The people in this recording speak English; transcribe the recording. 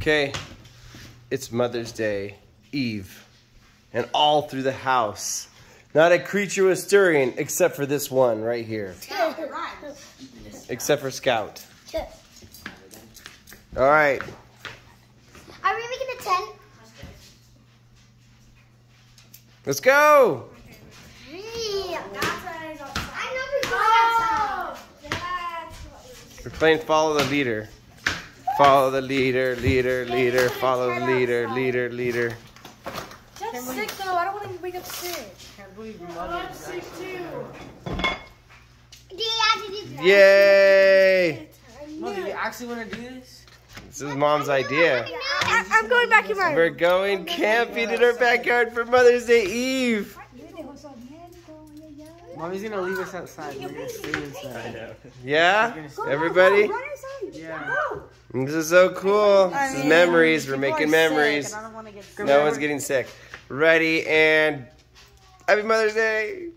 Okay, it's Mother's Day Eve, and all through the house, not a creature was stirring except for this one right here. Except for Scout. All right. Are we making a tent? Let's go. We're playing follow the leader. Follow the leader, leader, leader, follow the leader, leader, leader. That's sick though. I don't want to wake up sick. can't believe your mother is actually Yay! Mother, you actually want to do this? This is mom's idea. I, I'm going back in my We're going camping in our backyard for Mother's Day Eve. Mommy's gonna leave us outside. We're gonna stay inside. Yeah? Everybody? Yeah. This is so cool. This is memories. We're making memories. I don't get sick. No one's getting sick. Ready and happy Mother's Day.